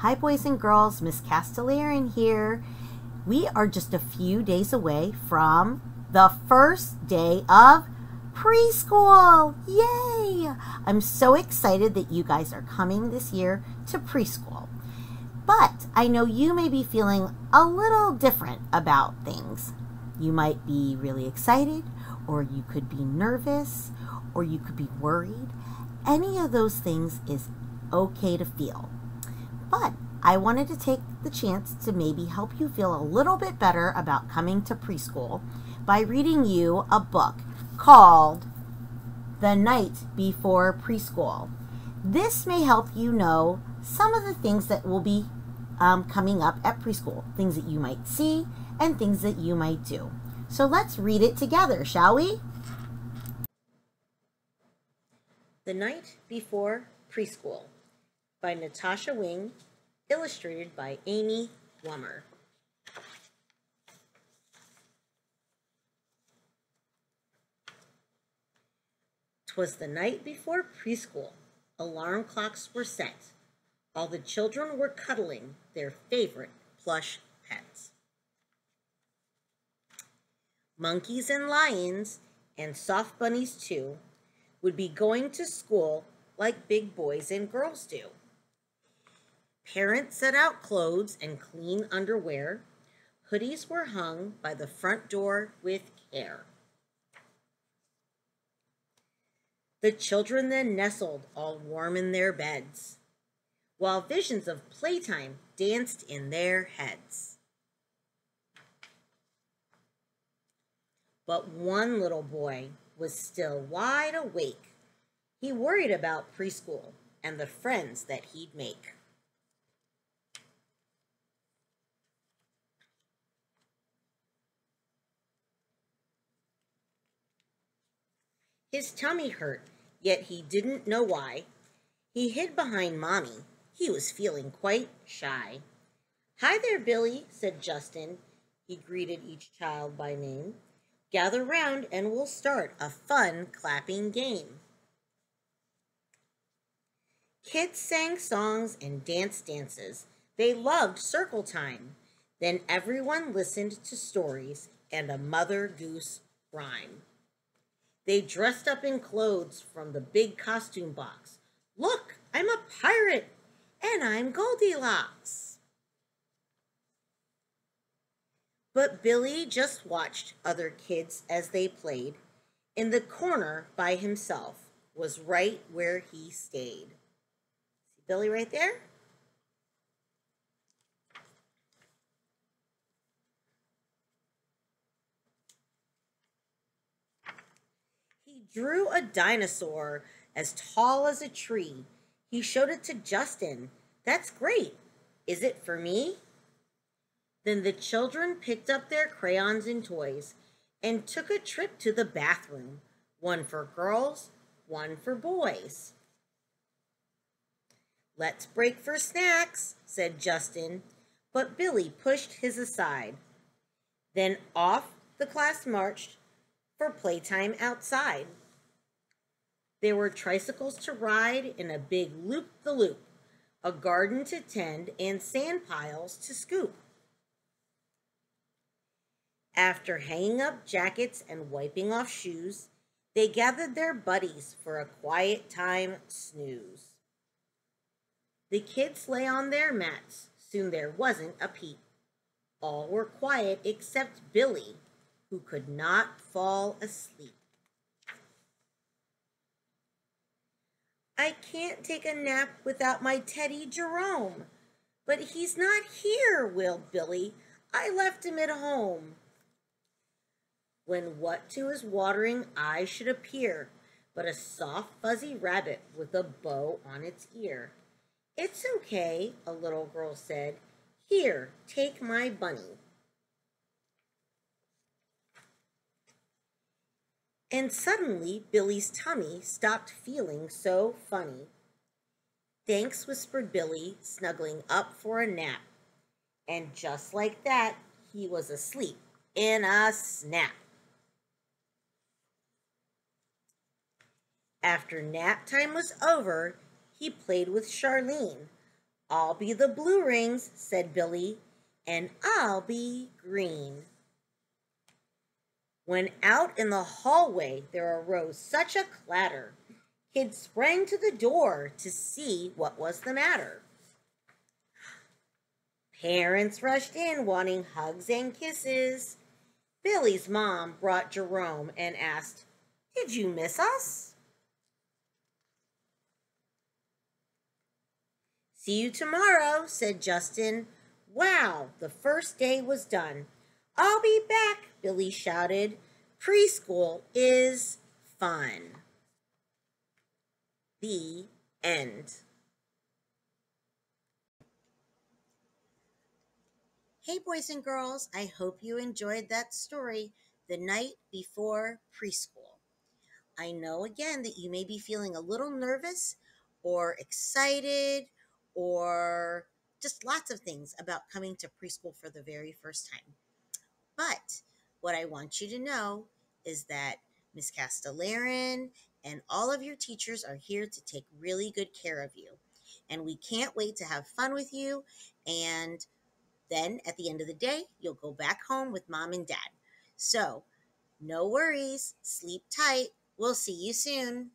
Hi, boys and girls. Miss Castellarin here. We are just a few days away from the first day of preschool. Yay! I'm so excited that you guys are coming this year to preschool. But I know you may be feeling a little different about things. You might be really excited, or you could be nervous, or you could be worried. Any of those things is okay to feel. But I wanted to take the chance to maybe help you feel a little bit better about coming to preschool by reading you a book called The Night Before Preschool. This may help you know some of the things that will be um, coming up at preschool, things that you might see and things that you might do. So let's read it together, shall we? The Night Before Preschool by Natasha Wing, illustrated by Amy Wummer. Twas the night before preschool. Alarm clocks were set. All the children were cuddling their favorite plush pets. Monkeys and lions, and soft bunnies too, would be going to school like big boys and girls do. Parents set out clothes and clean underwear. Hoodies were hung by the front door with care. The children then nestled all warm in their beds, while visions of playtime danced in their heads. But one little boy was still wide awake. He worried about preschool and the friends that he'd make. His tummy hurt, yet he didn't know why. He hid behind Mommy. He was feeling quite shy. Hi there, Billy, said Justin. He greeted each child by name. Gather round and we'll start a fun clapping game. Kids sang songs and danced dances. They loved circle time. Then everyone listened to stories and a Mother Goose rhyme. They dressed up in clothes from the big costume box. Look, I'm a pirate, and I'm Goldilocks. But Billy just watched other kids as they played. In the corner by himself was right where he stayed. See Billy right there? Drew a dinosaur as tall as a tree. He showed it to Justin. That's great. Is it for me? Then the children picked up their crayons and toys and took a trip to the bathroom, one for girls, one for boys. Let's break for snacks, said Justin, but Billy pushed his aside. Then off the class marched for playtime outside. There were tricycles to ride in a big loop-the-loop, a garden to tend, and sand piles to scoop. After hanging up jackets and wiping off shoes, they gathered their buddies for a quiet time snooze. The kids lay on their mats. Soon there wasn't a peep. All were quiet except Billy, who could not fall asleep. I can't take a nap without my Teddy Jerome. But he's not here, wailed Billy. I left him at home. When what to his watering eye should appear but a soft fuzzy rabbit with a bow on its ear. It's okay, a little girl said. Here, take my bunny. And suddenly, Billy's tummy stopped feeling so funny. Thanks, whispered Billy, snuggling up for a nap. And just like that, he was asleep in a snap. After nap time was over, he played with Charlene. I'll be the blue rings, said Billy, and I'll be green. When out in the hallway there arose such a clatter, Kids sprang to the door to see what was the matter. Parents rushed in wanting hugs and kisses. Billy's mom brought Jerome and asked, Did you miss us? See you tomorrow, said Justin. Wow, the first day was done. I'll be back, Billy shouted. Preschool is fun. The end. Hey, boys and girls, I hope you enjoyed that story, The Night Before Preschool. I know again that you may be feeling a little nervous or excited or just lots of things about coming to preschool for the very first time. But what I want you to know is that Miss Castellarin and all of your teachers are here to take really good care of you. And we can't wait to have fun with you. And then at the end of the day, you'll go back home with mom and dad. So, no worries. Sleep tight. We'll see you soon.